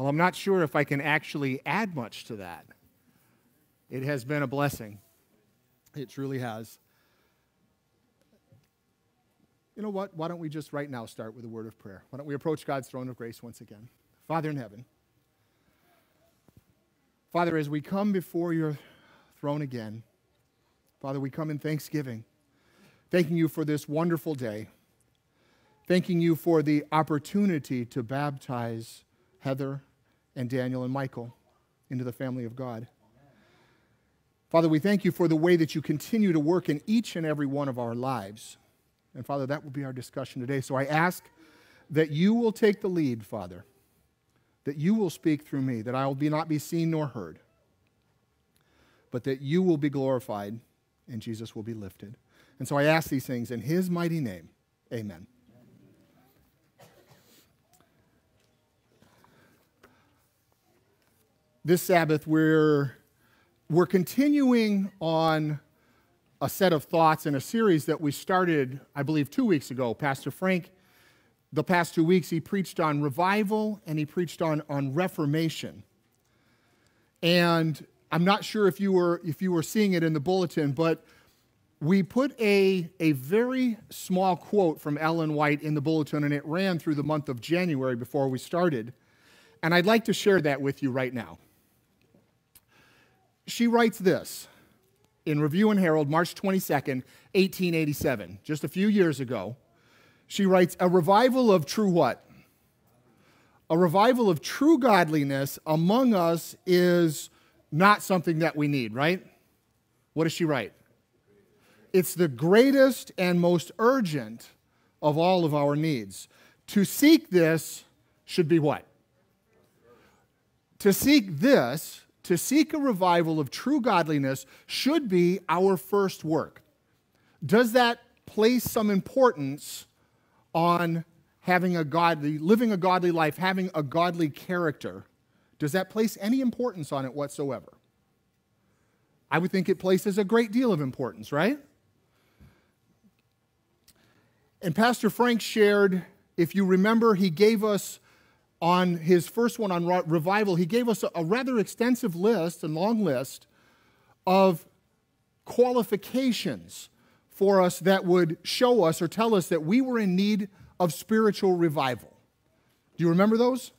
Well, I'm not sure if I can actually add much to that. It has been a blessing. It truly has. You know what? Why don't we just right now start with a word of prayer? Why don't we approach God's throne of grace once again? Father in heaven, Father, as we come before your throne again, Father, we come in thanksgiving, thanking you for this wonderful day, thanking you for the opportunity to baptize Heather and Daniel and Michael into the family of God. Father, we thank you for the way that you continue to work in each and every one of our lives. And Father, that will be our discussion today. So I ask that you will take the lead, Father, that you will speak through me, that I will be not be seen nor heard, but that you will be glorified and Jesus will be lifted. And so I ask these things in his mighty name. Amen. This Sabbath, we're we're continuing on a set of thoughts in a series that we started, I believe, two weeks ago. Pastor Frank, the past two weeks, he preached on revival and he preached on, on reformation. And I'm not sure if you were if you were seeing it in the bulletin, but we put a, a very small quote from Ellen White in the bulletin, and it ran through the month of January before we started. And I'd like to share that with you right now she writes this in Review and Herald, March 22nd, 1887, just a few years ago. She writes, A revival of true what? A revival of true godliness among us is not something that we need, right? What does she write? It's the greatest and most urgent of all of our needs. To seek this should be what? To seek this to seek a revival of true godliness should be our first work. Does that place some importance on having a godly, living a godly life, having a godly character? Does that place any importance on it whatsoever? I would think it places a great deal of importance, right? And Pastor Frank shared, if you remember, he gave us on his first one on revival, he gave us a, a rather extensive list and long list of qualifications for us that would show us or tell us that we were in need of spiritual revival. Do you remember those?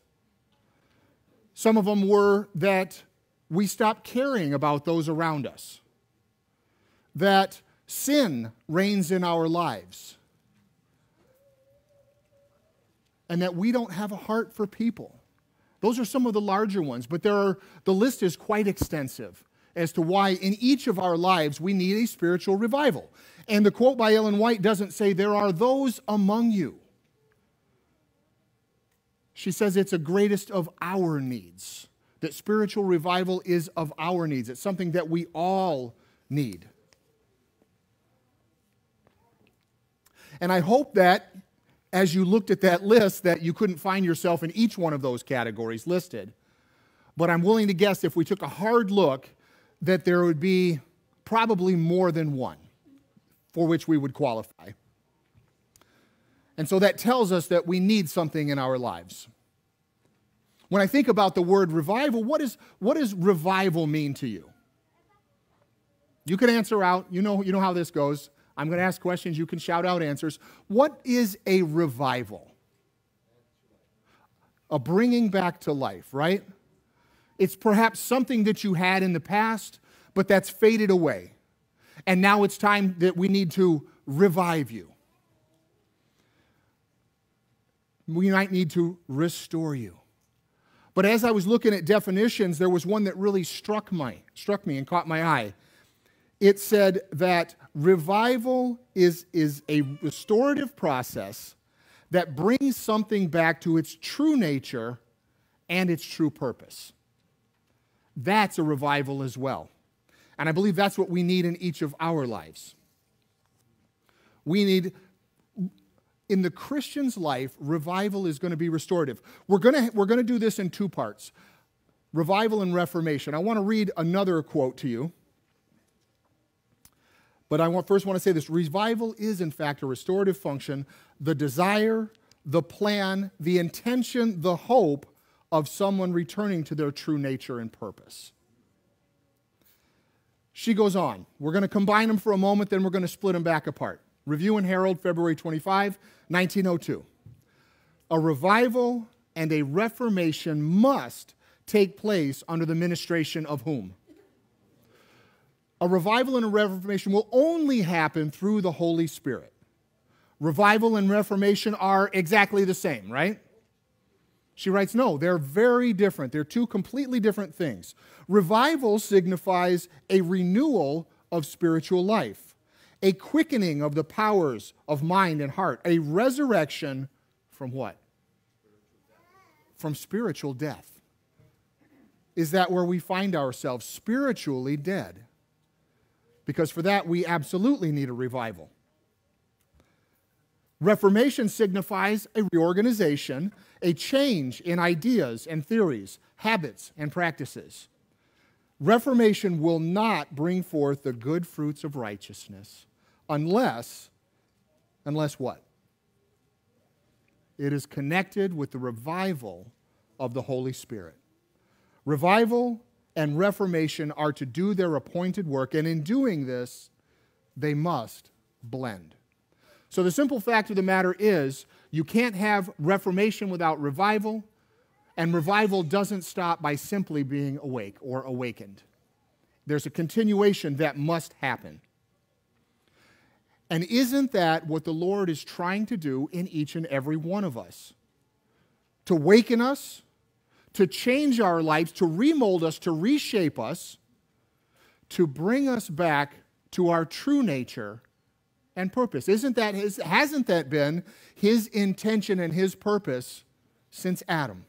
Some of them were that we stopped caring about those around us, that sin reigns in our lives and that we don't have a heart for people. Those are some of the larger ones, but there are, the list is quite extensive as to why in each of our lives we need a spiritual revival. And the quote by Ellen White doesn't say, There are those among you. She says it's a greatest of our needs, that spiritual revival is of our needs. It's something that we all need. And I hope that as you looked at that list that you couldn't find yourself in each one of those categories listed. But I'm willing to guess if we took a hard look, that there would be probably more than one for which we would qualify. And so that tells us that we need something in our lives. When I think about the word revival, what, is, what does revival mean to you? You can answer out. You know, you know how this goes. I'm going to ask questions. You can shout out answers. What is a revival? A bringing back to life, right? It's perhaps something that you had in the past, but that's faded away. And now it's time that we need to revive you. We might need to restore you. But as I was looking at definitions, there was one that really struck, my, struck me and caught my eye it said that revival is, is a restorative process that brings something back to its true nature and its true purpose. That's a revival as well. And I believe that's what we need in each of our lives. We need, in the Christian's life, revival is going to be restorative. We're going to, we're going to do this in two parts revival and reformation. I want to read another quote to you. But I want, first want to say this revival is, in fact, a restorative function, the desire, the plan, the intention, the hope of someone returning to their true nature and purpose. She goes on. We're going to combine them for a moment, then we're going to split them back apart. Review and Herald, February 25, 1902. A revival and a reformation must take place under the ministration of whom? A revival and a reformation will only happen through the Holy Spirit. Revival and reformation are exactly the same, right? She writes, no, they're very different. They're two completely different things. Revival signifies a renewal of spiritual life, a quickening of the powers of mind and heart, a resurrection from what? From spiritual death. Is that where we find ourselves? Spiritually dead. Because for that, we absolutely need a revival. Reformation signifies a reorganization, a change in ideas and theories, habits and practices. Reformation will not bring forth the good fruits of righteousness unless, unless what? It is connected with the revival of the Holy Spirit. Revival and reformation are to do their appointed work, and in doing this, they must blend. So the simple fact of the matter is, you can't have reformation without revival, and revival doesn't stop by simply being awake or awakened. There's a continuation that must happen. And isn't that what the Lord is trying to do in each and every one of us? To waken us, to change our lives, to remold us, to reshape us, to bring us back to our true nature and purpose. Isn't that his, hasn't that been his intention and his purpose since Adam?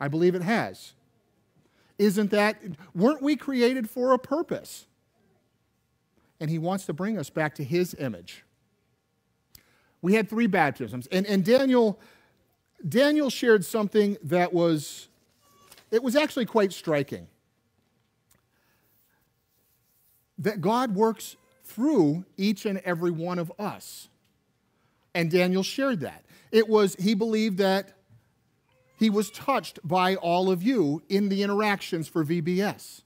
I believe it has. Isn't that, weren't we created for a purpose? And he wants to bring us back to his image. We had three baptisms, and, and Daniel, Daniel shared something that was, it was actually quite striking. That God works through each and every one of us. And Daniel shared that. It was, he believed that he was touched by all of you in the interactions for VBS.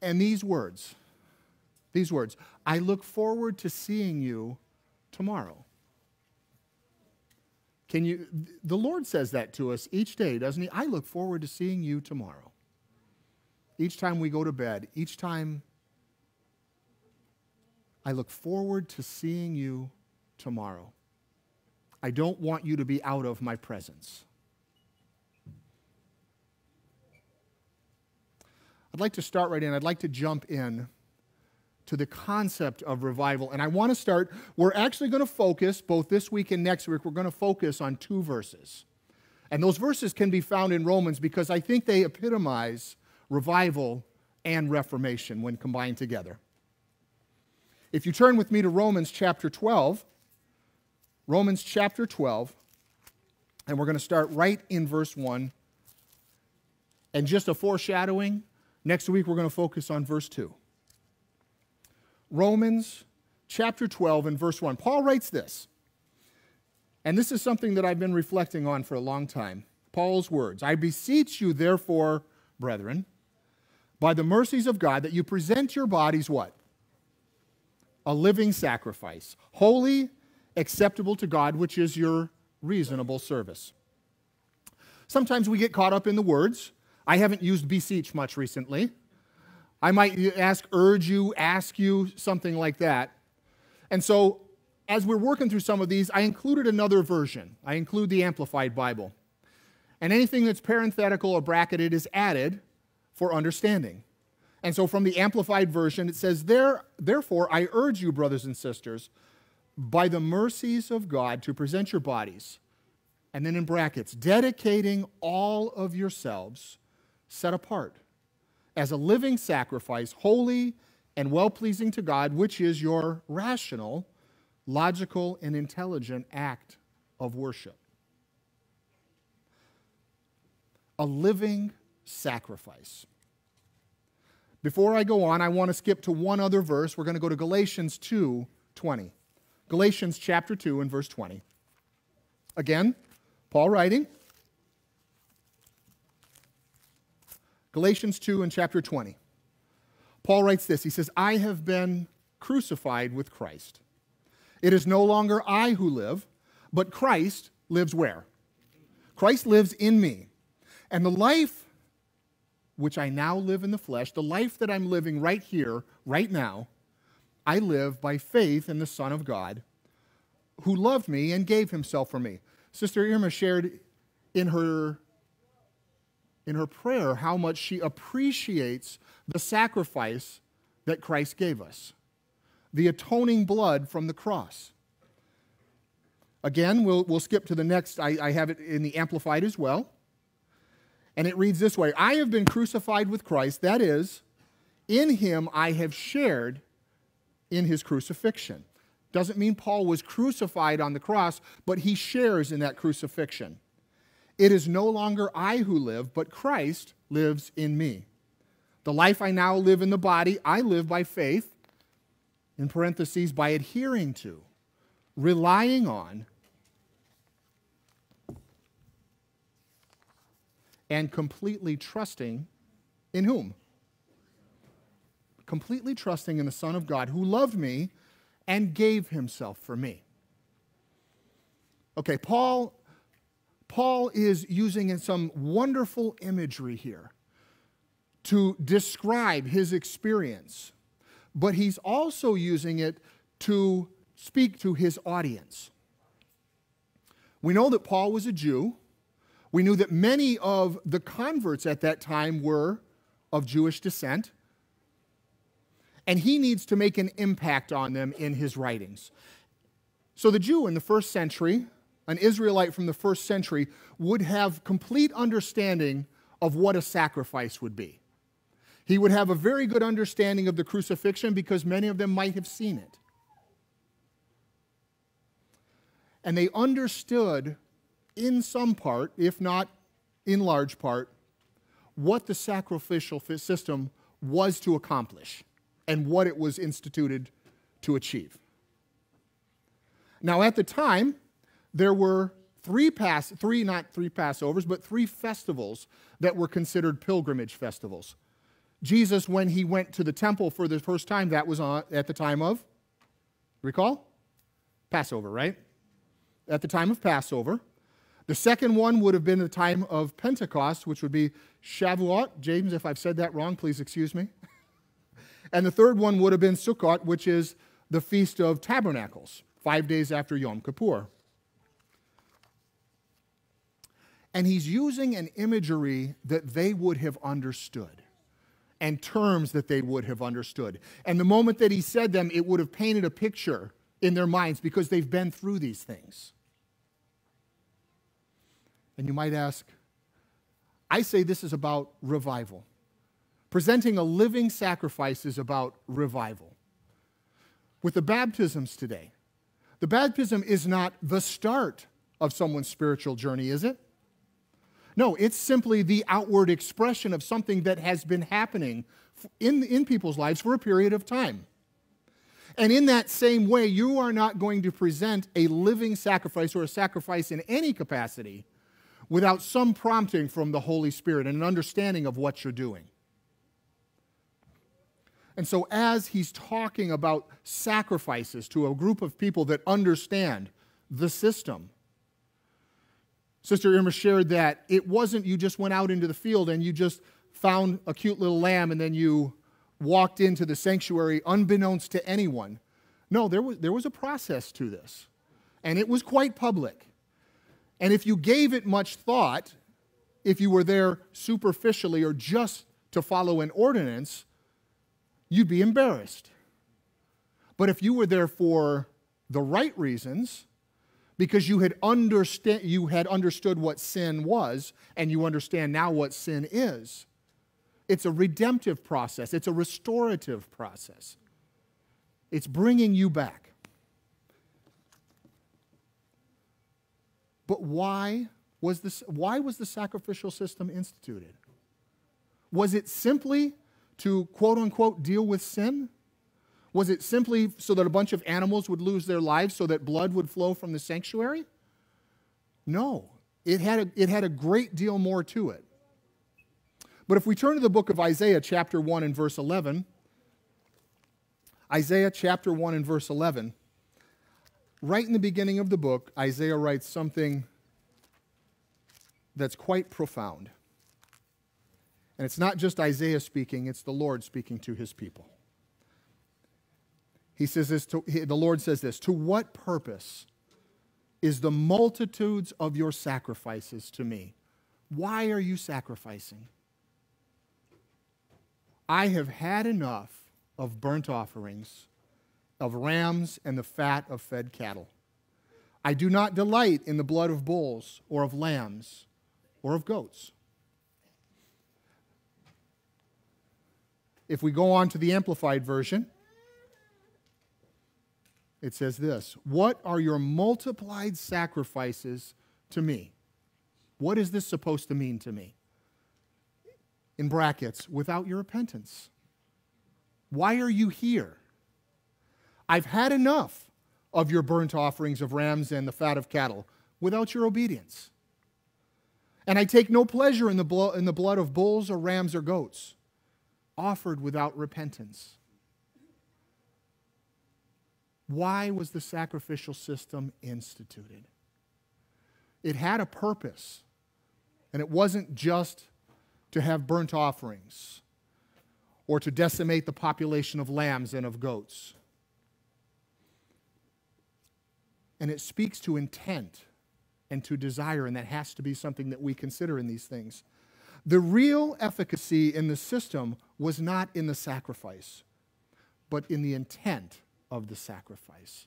And these words, these words, I look forward to seeing you tomorrow. Can you, the Lord says that to us each day, doesn't He? I look forward to seeing you tomorrow each time we go to bed, each time I look forward to seeing you tomorrow. I don't want you to be out of my presence. I'd like to start right in. I'd like to jump in to the concept of revival. And I want to start, we're actually going to focus, both this week and next week, we're going to focus on two verses. And those verses can be found in Romans because I think they epitomize revival, and reformation when combined together. If you turn with me to Romans chapter 12, Romans chapter 12, and we're going to start right in verse 1. And just a foreshadowing, next week we're going to focus on verse 2. Romans chapter 12 and verse 1. Paul writes this, and this is something that I've been reflecting on for a long time. Paul's words I beseech you, therefore, brethren, by the mercies of God that you present your bodies what? A living sacrifice, holy, acceptable to God, which is your reasonable service. Sometimes we get caught up in the words. I haven't used beseech much recently. I might ask, urge you, ask you, something like that. And so, as we're working through some of these, I included another version. I include the Amplified Bible. And anything that's parenthetical or bracketed is added for understanding. And so from the Amplified Version, it says, there, Therefore, I urge you, brothers and sisters, by the mercies of God, to present your bodies, and then in brackets, dedicating all of yourselves set apart as a living sacrifice, holy and well pleasing to God, which is your rational, logical, and intelligent act of worship. A living sacrifice. Before I go on, I want to skip to one other verse. We're going to go to Galatians 2 20. Galatians chapter 2 and verse 20. Again, Paul writing. Galatians 2 and chapter 20. Paul writes this He says, I have been crucified with Christ. It is no longer I who live, but Christ lives where? Christ lives in me. And the life which I now live in the flesh, the life that I'm living right here, right now, I live by faith in the Son of God who loved me and gave himself for me. Sister Irma shared in her in her prayer how much she appreciates the sacrifice that Christ gave us, the atoning blood from the cross. Again, we'll, we'll skip to the next. I, I have it in the Amplified as well. And it reads this way I have been crucified with Christ, that is, in him I have shared in his crucifixion. Doesn't mean Paul was crucified on the cross, but he shares in that crucifixion. It is no longer I who live, but Christ lives in me. The life I now live in the body, I live by faith, in parentheses, by adhering to, relying on, and completely trusting in whom? Completely trusting in the Son of God who loved me and gave himself for me. Okay, Paul Paul is using some wonderful imagery here to describe his experience, but he's also using it to speak to his audience. We know that Paul was a Jew. We knew that many of the converts at that time were of Jewish descent. And he needs to make an impact on them in his writings. So the Jew in the first century, an Israelite from the first century, would have complete understanding of what a sacrifice would be. He would have a very good understanding of the crucifixion because many of them might have seen it. And they understood in some part, if not in large part, what the sacrificial system was to accomplish and what it was instituted to achieve. Now, at the time, there were three pass three not three Passovers, but three festivals that were considered pilgrimage festivals. Jesus, when he went to the temple for the first time, that was on, at the time of, recall? Passover, right? At the time of Passover. The second one would have been the time of Pentecost, which would be Shavuot. James, if I've said that wrong, please excuse me. and the third one would have been Sukkot, which is the Feast of Tabernacles, five days after Yom Kippur. And he's using an imagery that they would have understood and terms that they would have understood. And the moment that he said them, it would have painted a picture in their minds because they've been through these things. And you might ask, I say this is about revival. Presenting a living sacrifice is about revival. With the baptisms today, the baptism is not the start of someone's spiritual journey, is it? No, it's simply the outward expression of something that has been happening in, in people's lives for a period of time. And in that same way, you are not going to present a living sacrifice or a sacrifice in any capacity without some prompting from the Holy Spirit and an understanding of what you're doing. And so, as he's talking about sacrifices to a group of people that understand the system, Sister Irma shared that it wasn't you just went out into the field and you just found a cute little lamb and then you walked into the sanctuary unbeknownst to anyone. No, there was, there was a process to this, and it was quite public. And if you gave it much thought, if you were there superficially or just to follow an ordinance, you'd be embarrassed. But if you were there for the right reasons, because you had, understand, you had understood what sin was and you understand now what sin is. It's a redemptive process, it's a restorative process. It's bringing you back. But why was, this, why was the sacrificial system instituted? Was it simply to quote unquote deal with sin? Was it simply so that a bunch of animals would lose their lives so that blood would flow from the sanctuary? No, it had a, it had a great deal more to it. But if we turn to the book of Isaiah, chapter 1 and verse 11, Isaiah chapter 1 and verse 11, right in the beginning of the book, Isaiah writes something that's quite profound. And it's not just Isaiah speaking, it's the Lord speaking to his people. He says this to, the Lord says this, to what purpose is the multitudes of your sacrifices to me? Why are you sacrificing? I have had enough of burnt offerings, of rams, and the fat of fed cattle. I do not delight in the blood of bulls, or of lambs, or of goats. If we go on to the Amplified Version, it says this What are your multiplied sacrifices to me? What is this supposed to mean to me? In brackets, without your repentance. Why are you here? I've had enough of your burnt offerings of rams and the fat of cattle without your obedience. And I take no pleasure in the, in the blood of bulls or rams or goats offered without repentance. Why was the sacrificial system instituted? It had a purpose, and it wasn't just to have burnt offerings or to decimate the population of lambs and of goats. And it speaks to intent and to desire, and that has to be something that we consider in these things. The real efficacy in the system was not in the sacrifice, but in the intent of the sacrifice.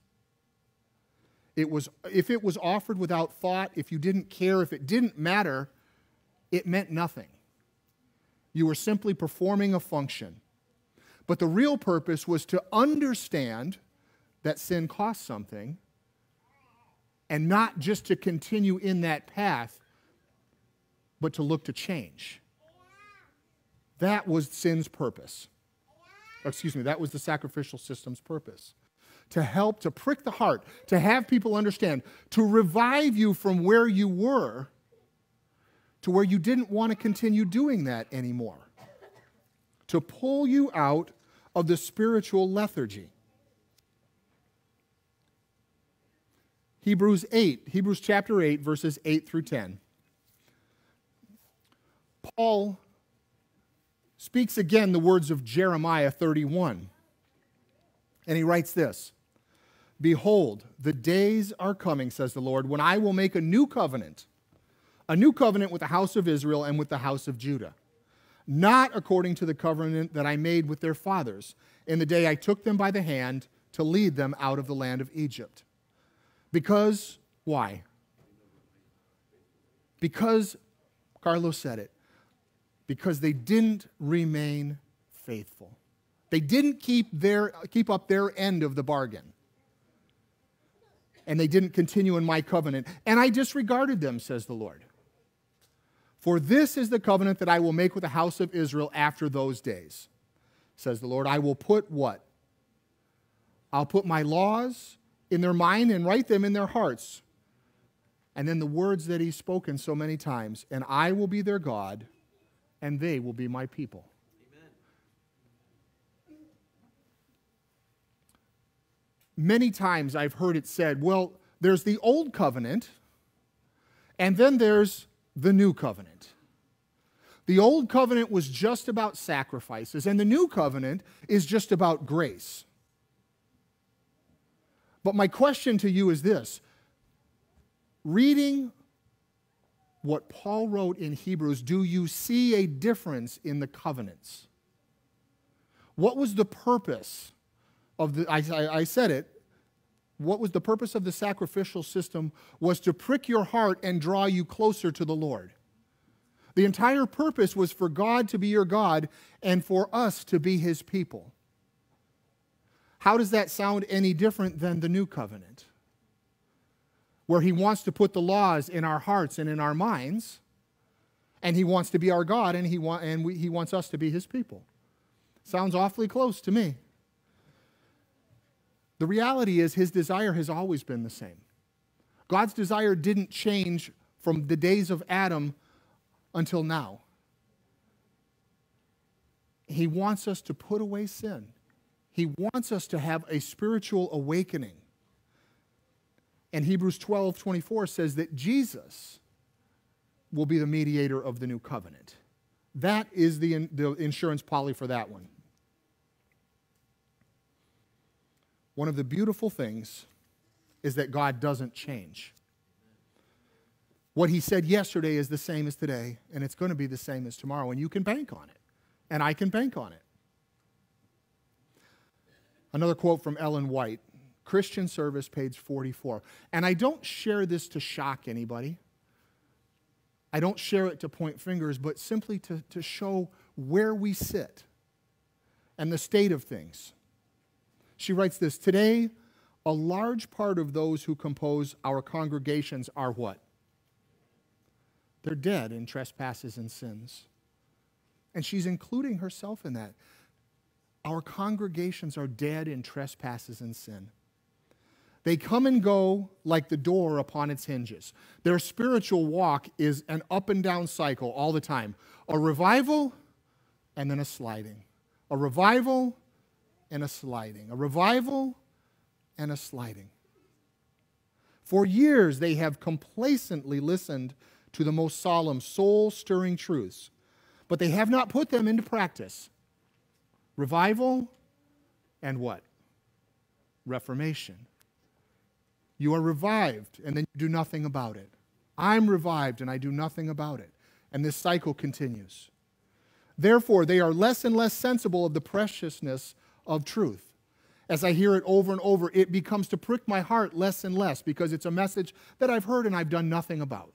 It was, if it was offered without thought, if you didn't care, if it didn't matter, it meant nothing. You were simply performing a function. But the real purpose was to understand that sin cost something and not just to continue in that path, but to look to change. That was sin's purpose excuse me, that was the sacrificial system's purpose. To help, to prick the heart, to have people understand, to revive you from where you were to where you didn't want to continue doing that anymore. To pull you out of the spiritual lethargy. Hebrews 8, Hebrews chapter 8, verses 8 through 10. Paul speaks again the words of Jeremiah 31. And he writes this Behold, the days are coming, says the Lord, when I will make a new covenant, a new covenant with the house of Israel and with the house of Judah, not according to the covenant that I made with their fathers in the day I took them by the hand to lead them out of the land of Egypt. Because, why? Because, Carlos said it, because they didn't remain faithful. They didn't keep, their, keep up their end of the bargain. And they didn't continue in my covenant. And I disregarded them, says the Lord. For this is the covenant that I will make with the house of Israel after those days, says the Lord. I will put what? I'll put my laws in their mind and write them in their hearts. And then the words that he's spoken so many times, and I will be their God and they will be my people. Amen. Many times I've heard it said, well, there's the old covenant, and then there's the new covenant. The old covenant was just about sacrifices, and the new covenant is just about grace. But my question to you is this reading what Paul wrote in Hebrews, do you see a difference in the covenants? What was the purpose of the, I, I, said it, what was the purpose of the sacrificial system was to prick your heart and draw you closer to the Lord. The entire purpose was for God to be your God and for us to be his people. How does that sound any different than the new covenant? Where He wants to put the laws in our hearts and in our minds, and He wants to be our God, and He, wa- and we, he wants us to be His people. Sounds awfully close to me. The reality is, His desire has always been the same. God's desire didn't change from the days of Adam until now. He wants us to put away sin. He wants us to have a spiritual awakening. And Hebrews 12 24 says that Jesus will be the mediator of the new covenant. That is the, the insurance policy for that one. One of the beautiful things is that God doesn't change. What he said yesterday is the same as today, and it's going to be the same as tomorrow, and you can bank on it, and I can bank on it. Another quote from Ellen White Christian Service, page 44. And I don't share this to shock anybody. I don't share it to point fingers, but simply to, to show where we sit and the state of things. She writes this Today, a large part of those who compose our congregations are what? They're dead in trespasses and sins. And she's including herself in that. Our congregations are dead in trespasses and sin. They come and go like the door upon its hinges. Their spiritual walk is an up and down cycle all the time a revival and then a sliding. A revival and a sliding. A revival and a sliding. For years, they have complacently listened to the most solemn, soul stirring truths, but they have not put them into practice. Revival and what? Reformation. You are revived, and then you do nothing about it. I'm revived, and I do nothing about it. And this cycle continues. Therefore, they are less and less sensible of the preciousness of truth. As I hear it over and over, it becomes to prick my heart less and less because it's a message that I've heard and I've done nothing about.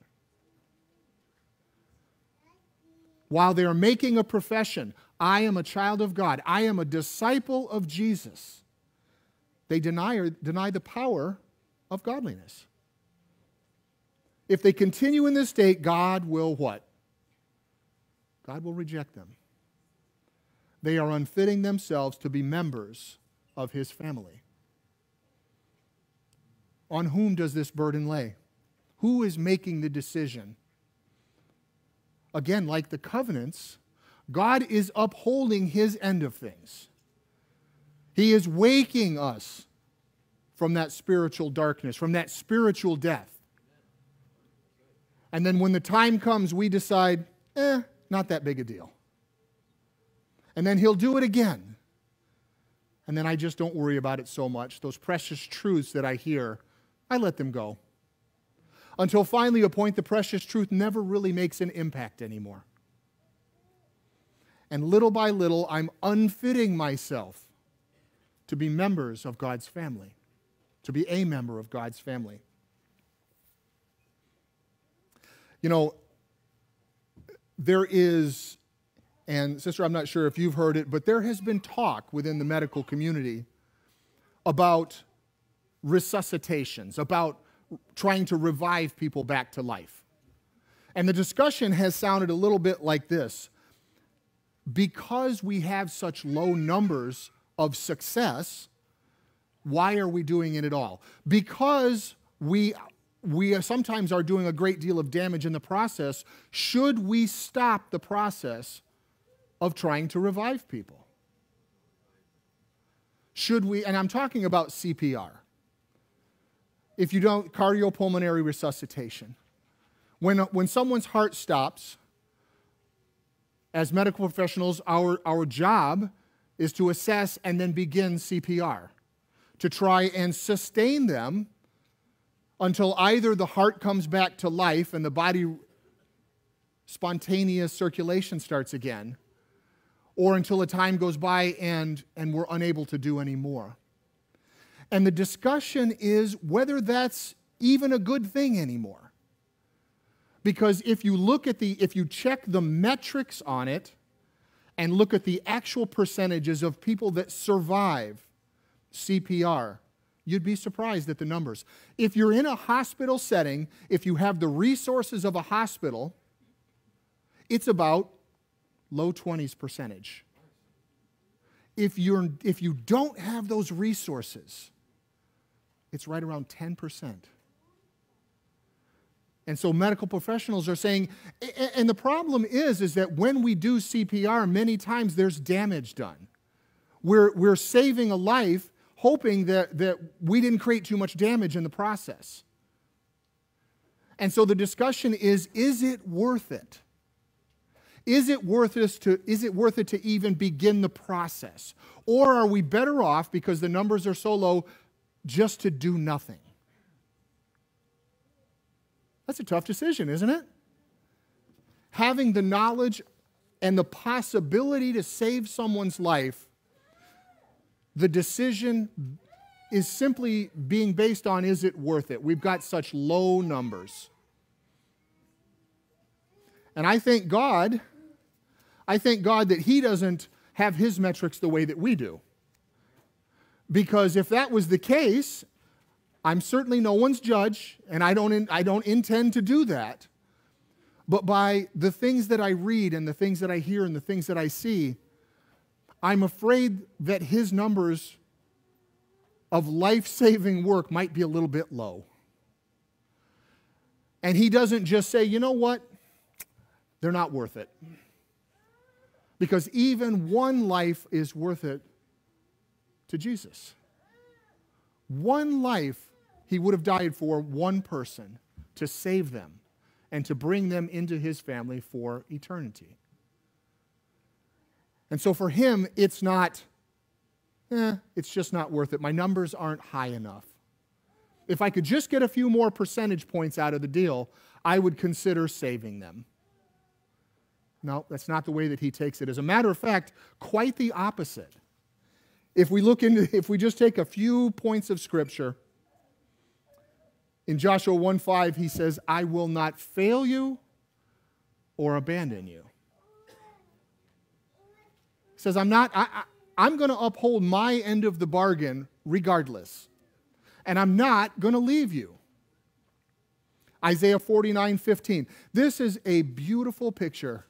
While they are making a profession, I am a child of God, I am a disciple of Jesus, they deny, deny the power of godliness. If they continue in this state, God will what? God will reject them. They are unfitting themselves to be members of his family. On whom does this burden lay? Who is making the decision? Again, like the covenants, God is upholding his end of things. He is waking us from that spiritual darkness, from that spiritual death. And then when the time comes, we decide, eh, not that big a deal. And then he'll do it again. And then I just don't worry about it so much. Those precious truths that I hear, I let them go. Until finally, a point, the precious truth never really makes an impact anymore. And little by little, I'm unfitting myself to be members of God's family to be a member of God's family. You know, there is, and sister, I'm not sure if you've heard it, but there has been talk within the medical community about resuscitations, about trying to revive people back to life. And the discussion has sounded a little bit like this because we have such low numbers of success, why are we doing it at all? Because we, we sometimes are doing a great deal of damage in the process. Should we stop the process of trying to revive people? Should we, and I'm talking about CPR. If you don't, cardiopulmonary resuscitation. When, when someone's heart stops, as medical professionals, our, our job is to assess and then begin CPR to try and sustain them until either the heart comes back to life and the body spontaneous circulation starts again, or until a time goes by and, and we're unable to do any more. And the discussion is whether that's even a good thing anymore. Because if you look at the, if you check the metrics on it and look at the actual percentages of people that survive CPR, you'd be surprised at the numbers. If you're in a hospital setting, if you have the resources of a hospital, it's about low 20s percentage. If, you're, if you don't have those resources, it's right around 10%. And so medical professionals are saying, and the problem is, is that when we do CPR, many times there's damage done. We're, we're saving a life hoping that, that we didn't create too much damage in the process. And so the discussion is is it worth it? Is it worth it to, is it worth it to even begin the process? Or are we better off because the numbers are so low just to do nothing? That's a tough decision, isn't it? Having the knowledge and the possibility to save someone's life, the decision is simply being based on is it worth it? We've got such low numbers. And I thank God, I thank God that He doesn't have His metrics the way that we do. Because if that was the case, I'm certainly no one's judge, and I don't, in, I don't intend to do that. But by the things that I read and the things that I hear and the things that I see, I'm afraid that his numbers of life saving work might be a little bit low. And he doesn't just say, you know what? They're not worth it. Because even one life is worth it to Jesus. One life he would have died for one person to save them and to bring them into his family for eternity. And so for him, it's not eh, it's just not worth it. My numbers aren't high enough. If I could just get a few more percentage points out of the deal, I would consider saving them. No, that's not the way that he takes it. As a matter of fact, quite the opposite. If we look into, if we just take a few points of scripture, in Joshua 1 5, he says, I will not fail you or abandon you. Says, I'm not, I, I'm going to uphold my end of the bargain regardless. And I'm not going to leave you. Isaiah 49 15. This is a beautiful picture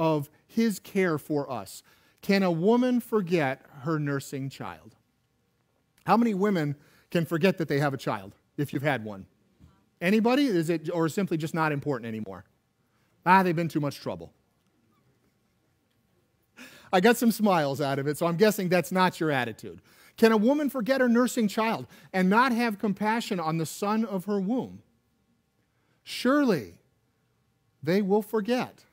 of his care for us. Can a woman forget her nursing child? How many women can forget that they have a child if you've had one? Anybody? Is it or simply just not important anymore? Ah, they've been too much trouble. I got some smiles out of it, so I'm guessing that's not your attitude. Can a woman forget her nursing child and not have compassion on the son of her womb? Surely they will forget,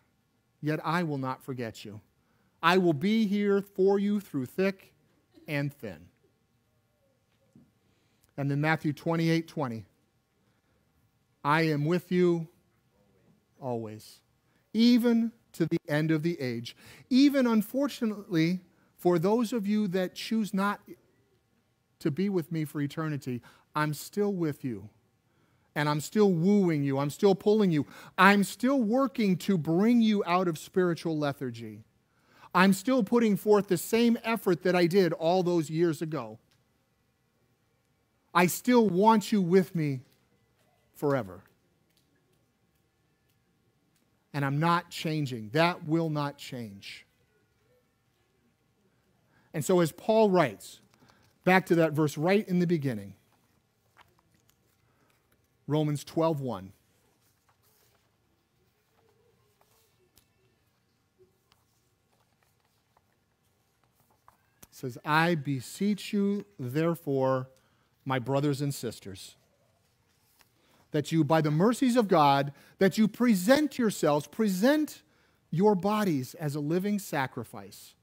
yet I will not forget you. I will be here for you through thick and thin. And then Matthew 28 20. I am with you always, even to the end of the age. Even unfortunately, for those of you that choose not to be with me for eternity, I'm still with you. And I'm still wooing you. I'm still pulling you. I'm still working to bring you out of spiritual lethargy. I'm still putting forth the same effort that I did all those years ago. I still want you with me forever and I'm not changing. That will not change. And so, as Paul writes, back to that verse right in the beginning, Romans 12 1. says, I beseech you, therefore, my brothers and sisters that you, by the mercies of God, that you present yourselves, present your bodies as a living sacrifice.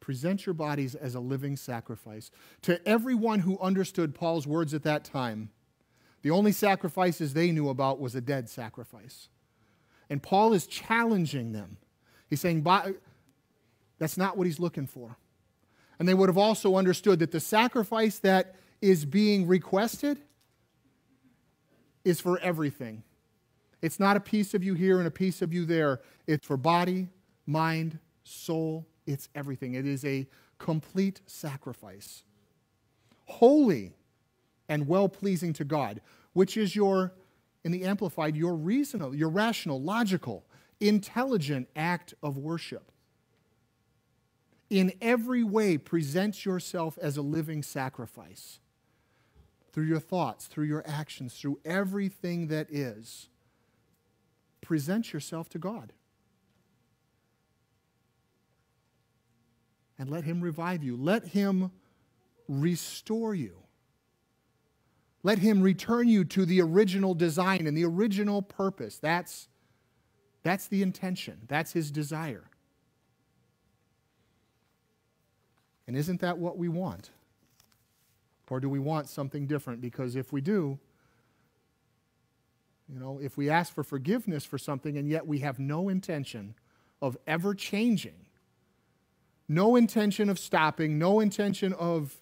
Present your bodies as a living sacrifice. To everyone who understood Paul's words at that time, the only sacrifices they knew about was a dead sacrifice. And Paul is challenging them. He's saying, that's not what he's looking for. And they would have also understood that the sacrifice that is being requested is for everything. It's not a piece of you here and a piece of you there. It's for body, mind, soul. It's everything. It is a complete sacrifice. Holy and well pleasing to God, which is your, in the Amplified, your reasonable, your rational, logical, intelligent act of worship. In every way present yourself as a living sacrifice through your thoughts, through your actions, through everything that is. Present yourself to God. And let Him revive you. Let Him restore you. Let Him return you to the original design and the original purpose. That's, that's the intention, that's His desire. And isn't that what we want? Or do we want something different? Because if we do, you know, if we ask for forgiveness for something and yet we have no intention of ever changing, no intention of stopping, no intention of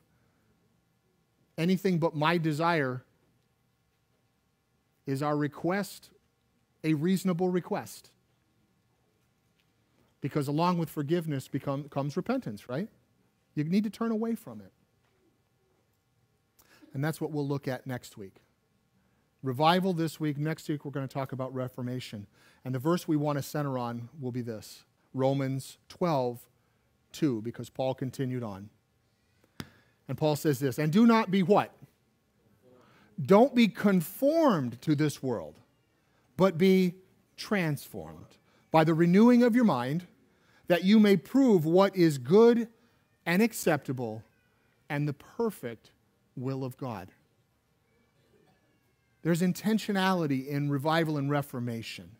anything but my desire, is our request a reasonable request? Because along with forgiveness become, comes repentance, right? You need to turn away from it. And that's what we'll look at next week. Revival this week. Next week, we're going to talk about Reformation. And the verse we want to center on will be this Romans 12, 2, because Paul continued on. And Paul says this, and do not be what? Don't be conformed to this world, but be transformed by the renewing of your mind, that you may prove what is good and acceptable and the perfect will of God. There's intentionality in revival and reformation.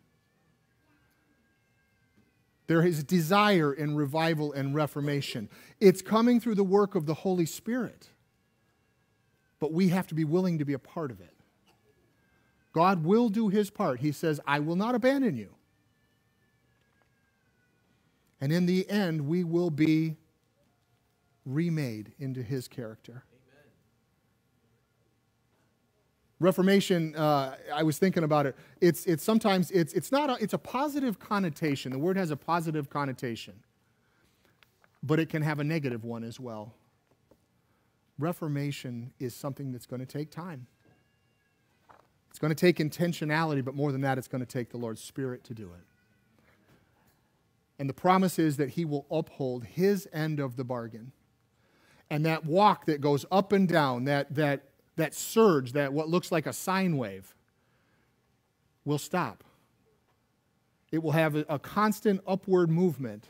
There is desire in revival and reformation. It's coming through the work of the Holy Spirit. But we have to be willing to be a part of it. God will do his part. He says, I will not abandon you. And in the end, we will be remade into his character. Reformation, uh, I was thinking about it. It's, it's sometimes, it's, it's not, a, it's a positive connotation. The word has a positive connotation, but it can have a negative one as well. Reformation is something that's going to take time. It's going to take intentionality, but more than that, it's going to take the Lord's Spirit to do it. And the promise is that He will uphold His end of the bargain. And that walk that goes up and down, that, that that surge, that what looks like a sine wave, will stop. It will have a, a constant upward movement.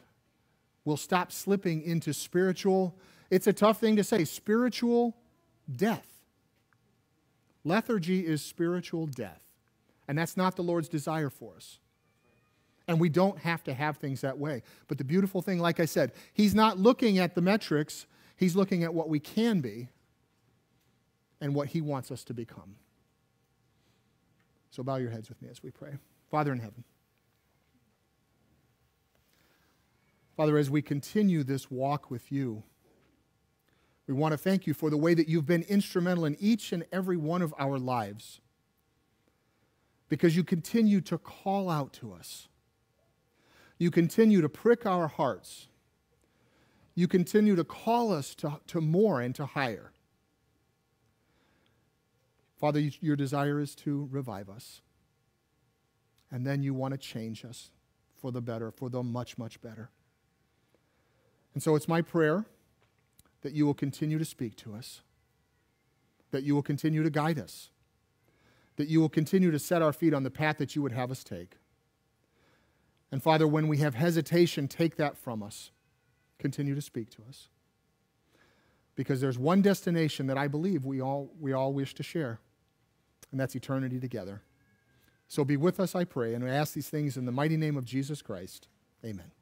We'll stop slipping into spiritual, it's a tough thing to say, spiritual death. Lethargy is spiritual death. And that's not the Lord's desire for us. And we don't have to have things that way. But the beautiful thing, like I said, He's not looking at the metrics, He's looking at what we can be and what He wants us to become. So bow your heads with me as we pray. Father in heaven, Father, as we continue this walk with you, we want to thank you for the way that you've been instrumental in each and every one of our lives because you continue to call out to us. You continue to prick our hearts. You continue to call us to, to more and to higher. Father, your desire is to revive us. And then you want to change us for the better, for the much, much better. And so it's my prayer that you will continue to speak to us, that you will continue to guide us, that you will continue to set our feet on the path that you would have us take. And Father, when we have hesitation, take that from us. Continue to speak to us. Because there's one destination that I believe we all, we all wish to share and that's eternity together. So be with us, I pray, and I ask these things in the mighty name of Jesus Christ. Amen.